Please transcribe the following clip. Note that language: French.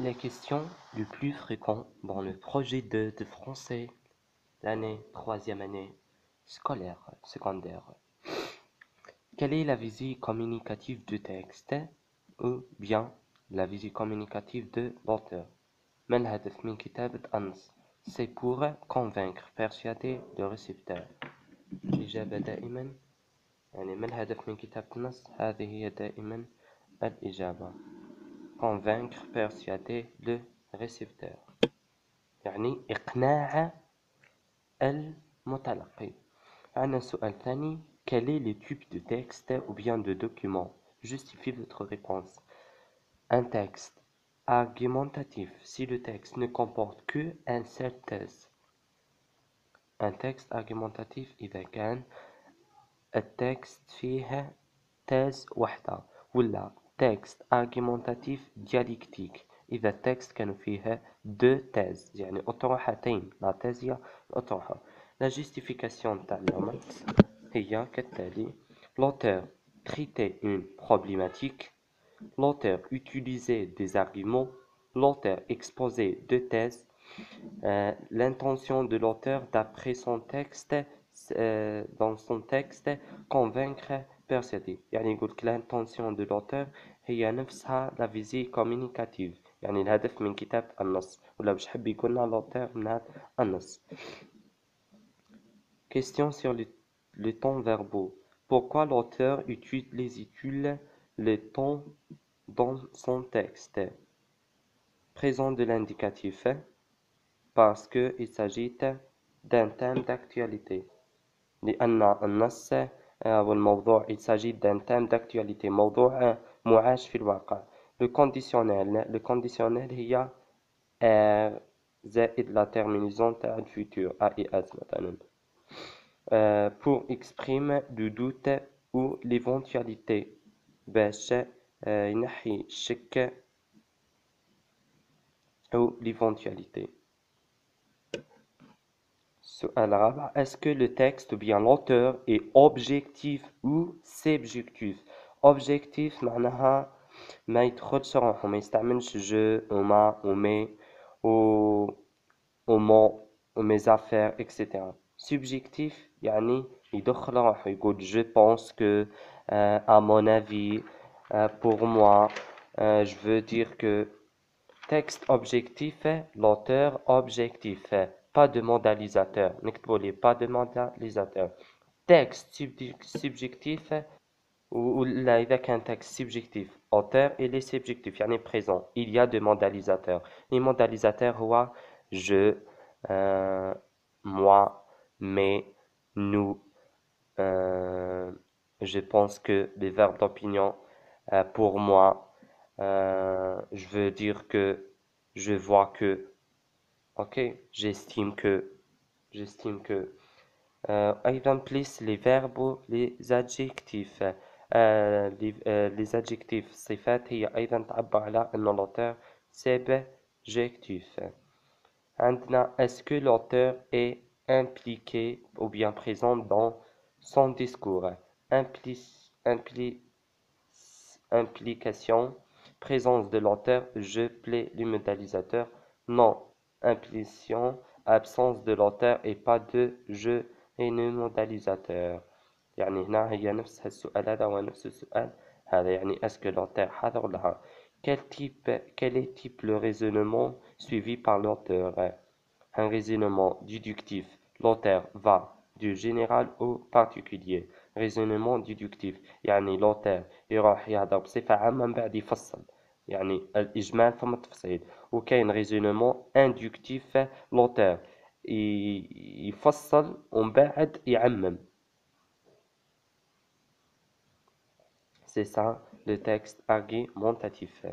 Les questions les plus fréquentes dans le projet de, de français l'année troisième année scolaire secondaire. Quelle est la visée communicative du texte ou bien la visée communicative de l'auteur ما الهدف من كتابة النص C'est pour convaincre, persuader le récepteur. الإجابة دائما يعني ما الهدف من كتابة النص هذه هي دائما الإجابة convaincre, persuader le récepteur يعني إقناع المتلقي عندنا سؤال ثاني quel est le type de texte ou bien de document Justifiez votre réponse. Un texte argumentatif si le texte ne comporte que un seul thèse. Un texte argumentatif إذا كان التكست فيه thèse واحدة ولا texte argumentatif dialectique إذا التكست كانوا فيه deux thèses يعني أطروحتين لا thèse هي الأطروحة la justification تاع هي كالتالي l'auteur traitait une problématique l'auteur utilisait des arguments l'auteur exposait deux thèses euh, l'intention de l'auteur d'après son texte euh, dans son texte convaincre persuader يعني يقول l'intention de l'auteur هي نفسها la visée communicative يعني الهدف من كتاب النص ولا باش حب يقول لنا l'auteur من هذا النص question sur le, le temps verbaux pourquoi l'auteur utilise le temps dans son texte présent de l'indicatif parce qu'il s'agit d'un thème d'actualité لأن النص والموضوع il s'agit d'un thème d'actualité موضوع معاش في الواقع le conditionnel le conditionnel هي R زائد la terminaison تاع الفوتور A et S مثلا euh, pour exprimer le doute ou l'éventualité باش ينحي الشك ou l'éventualité السؤال الرابع est-ce que le texte ou bien l'auteur est objectif ou subjectif objectif معناها ما يدخلش روحه ما يستعملش جو وما ومي و ومو ومي affaires etc subjectif يعني يدخل روحه يقول je pense que euh, à mon avis euh, pour moi euh, je veux dire que texte objectif l'auteur objectif pas de modalisateur نكتبوا pas de modalisateur texte subjectif ولا إذا كان texte subjectif auteur il est subjectif يعني présent il y a de modalisateurs les modalisateurs هو je euh, moi mais nous euh, je pense que les verbes d'opinion euh, pour moi euh, je veux dire que je vois que ok j'estime que j'estime que euh, أيضا plus les verbes les adjectifs euh, les, euh, les adjectifs صفات هي أيضا تعبر على أن l'auteur subjectif عندنا est-ce que l'auteur est impliqué ou bien présent dans son discours Impli, impli, implication présence de l'auteur je plais le modalisateur non implication absence de l'auteur et pas de je et le modalisateur يعني هنا هي نفس السؤال هذا هو نفس السؤال هذا يعني que l'auteur هذا ولا quel type quel est type le raisonnement suivi par l'auteur un raisonnement déductif l'auteur va du général au particulier raisonnement déductif يعني l'auteur يروح يهضر بصفة عامة من بعد يفصل يعني الإجمال ثم التفصيل وكاين raisonnement inductif l'auteur يفصل ومن بعد يعمم C'est ça le texte argumentatif.